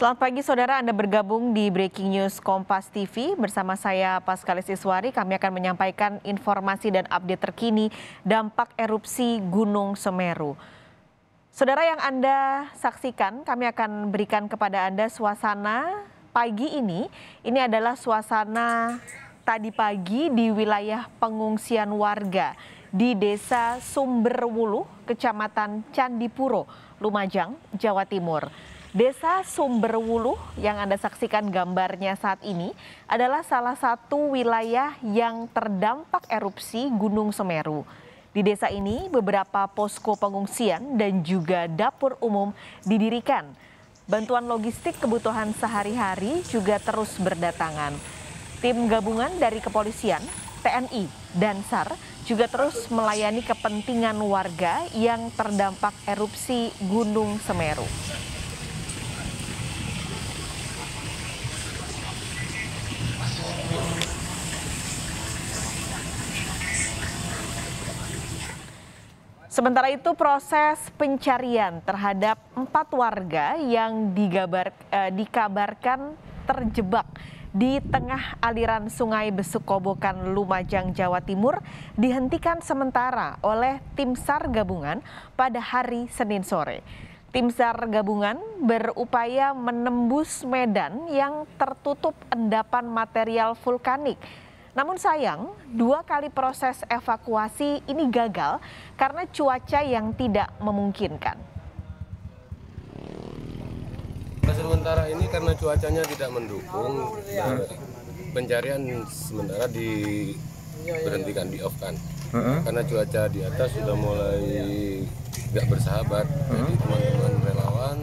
Selamat pagi saudara, Anda bergabung di Breaking News Kompas TV bersama saya Paskalis Iswari. Kami akan menyampaikan informasi dan update terkini dampak erupsi Gunung Semeru. Saudara yang Anda saksikan, kami akan berikan kepada Anda suasana pagi ini. Ini adalah suasana tadi pagi di wilayah pengungsian warga di Desa Sumberwuluh, Kecamatan Candipuro, Lumajang, Jawa Timur. Desa Sumberwuluh yang Anda saksikan gambarnya saat ini adalah salah satu wilayah yang terdampak erupsi Gunung Semeru. Di desa ini beberapa posko pengungsian dan juga dapur umum didirikan. Bantuan logistik kebutuhan sehari-hari juga terus berdatangan. Tim gabungan dari kepolisian, TNI, dan SAR juga terus melayani kepentingan warga yang terdampak erupsi Gunung Semeru. Sementara itu proses pencarian terhadap empat warga yang digabar, eh, dikabarkan terjebak di tengah aliran sungai Besukobokan Lumajang, Jawa Timur dihentikan sementara oleh tim SAR gabungan pada hari Senin sore. Tim SAR gabungan berupaya menembus medan yang tertutup endapan material vulkanik namun sayang, dua kali proses evakuasi ini gagal karena cuaca yang tidak memungkinkan. Sementara ini karena cuacanya tidak mendukung, ya, pencarian sementara diberhentikan, di off kan. Karena cuaca di atas sudah mulai nggak bersahabat. Jadi teman-teman relawan